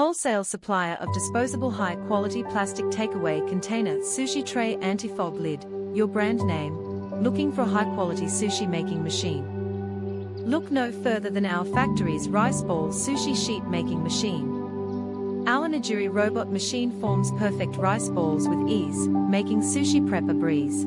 Wholesale supplier of disposable high-quality plastic takeaway container sushi tray anti-fog lid, your brand name. Looking for a high-quality sushi making machine? Look no further than our factory's rice ball sushi sheet making machine. Our nigiri robot machine forms perfect rice balls with ease, making sushi prep a breeze.